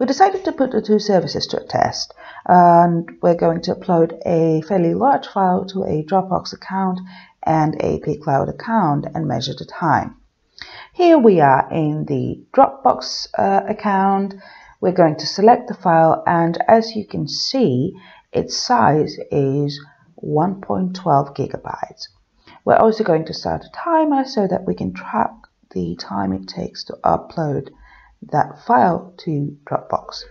We decided to put the two services to a test and we're going to upload a fairly large file to a Dropbox account and a pCloud account and measure the time. Here we are in the Dropbox uh, account. We're going to select the file and as you can see its size is 1.12 gigabytes. We're also going to start a timer so that we can track the time it takes to upload that file to Dropbox.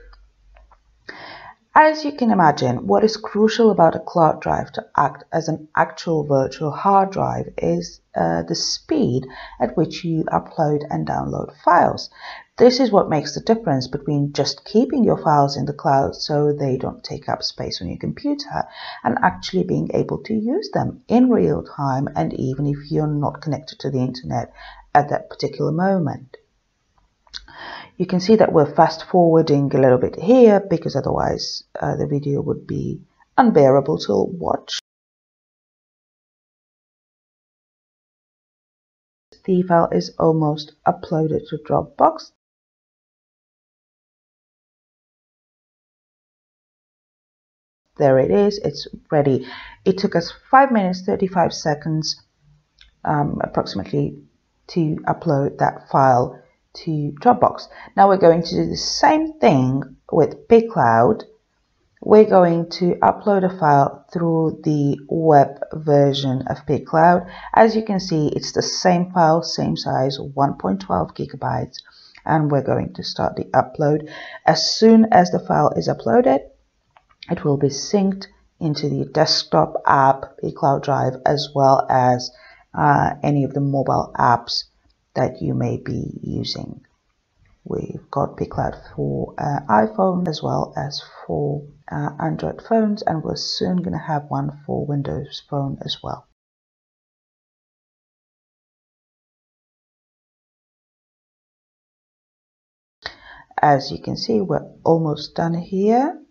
As you can imagine, what is crucial about a cloud drive to act as an actual virtual hard drive is uh, the speed at which you upload and download files. This is what makes the difference between just keeping your files in the cloud so they don't take up space on your computer and actually being able to use them in real time and even if you're not connected to the internet at that particular moment. You can see that we're fast forwarding a little bit here because otherwise uh, the video would be unbearable to watch. The file is almost uploaded to Dropbox. There it is, it's ready. It took us 5 minutes 35 seconds um, approximately to upload that file to Dropbox. Now we're going to do the same thing with pCloud. We're going to upload a file through the web version of pCloud. As you can see, it's the same file, same size, 1.12 gigabytes. And we're going to start the upload. As soon as the file is uploaded, it will be synced into the desktop app, pCloud Drive, as well as uh, any of the mobile apps that you may be using. We've got pCloud for uh, iPhone as well as for uh, Android phones and we're soon going to have one for Windows Phone as well. As you can see, we're almost done here.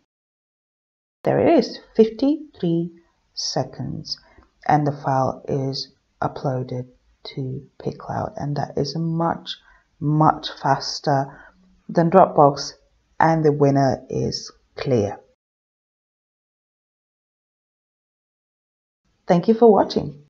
There it is, 53 seconds, and the file is uploaded to pCloud and that is much much faster than Dropbox and the winner is clear. Thank you for watching.